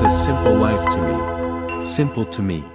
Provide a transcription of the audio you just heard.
a simple life to me. Simple to me.